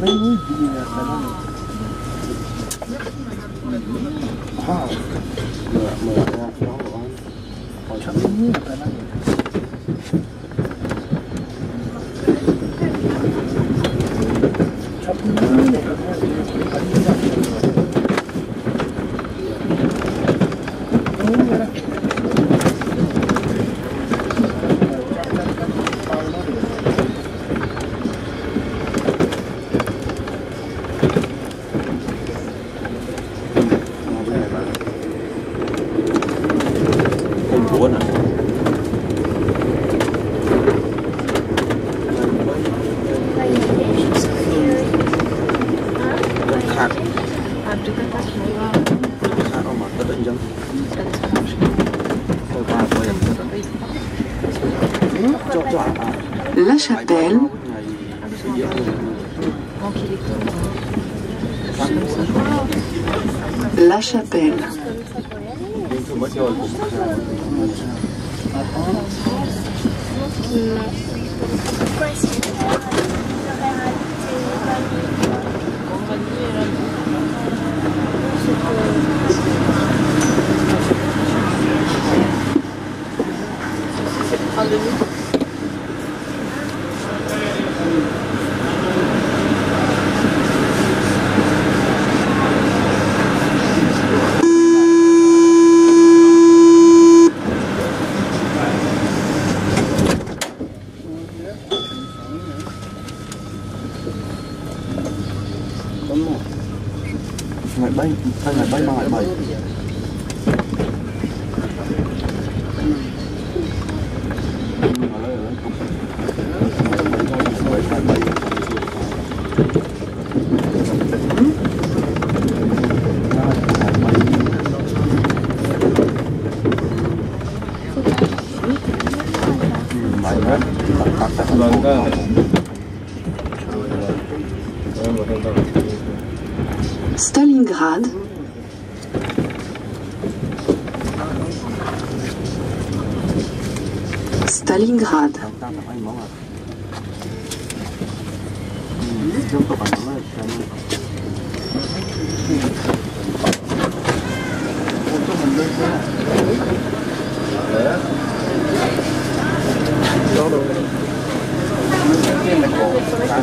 没牛逼！在那，没，在那里。La chapelle. La chapelle. Question. tấm này Ngày bay, hay ngày bay mà ngày bảy Stalingrad,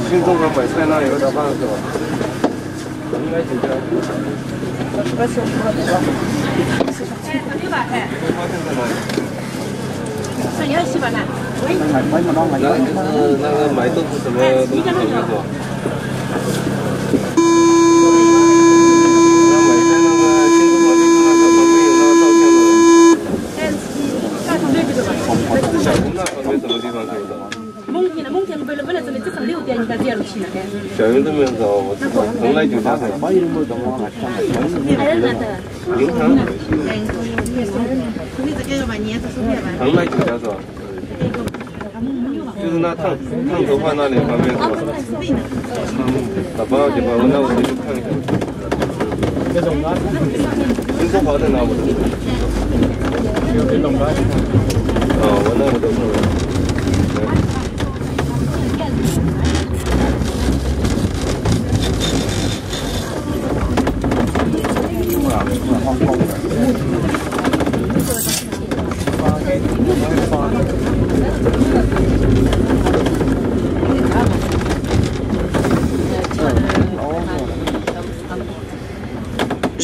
新中国北菜那有点慢是吧？应该几家？Ngày bay mà nó ngày bay mà nó 那个买豆腐什么东西走一走。那买菜那个新中国就是那个旁边有那个照相的。小红那旁边什么地方可以走？小云都没有，从来就找他。你还有哪的？银行。从来就找他。就是那烫烫头发那里旁边是吧？啊，不要，那我回去看一下。别动啊！听说好在哪？我的。别动啊！我那我都不。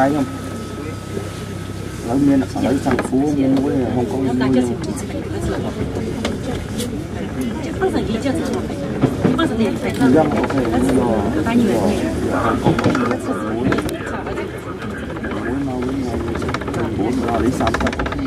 như tôi cai không lấy miên lấy sang phú mua với Hồng Kông mua nhau 放上去就成了，你放上点菜， người dân có thể mua 把你们那个。 Hồng Kông mua muối mau với nhau à lấy sắm cho có khi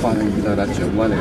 放在一个它转弯的。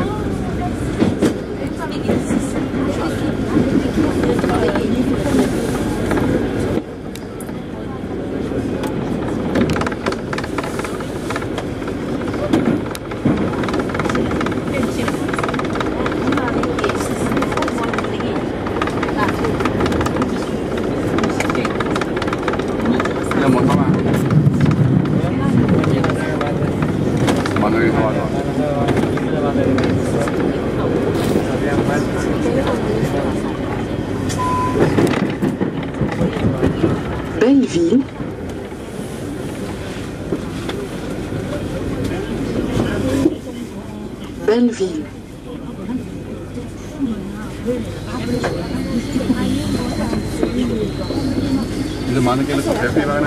civiel. Belleville. ಇದು ಮಾನಕೆಲ್ಲ ಸಬ್ಜೆಕ್ಟ್ ಇವಾಗ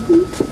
Mm-hmm.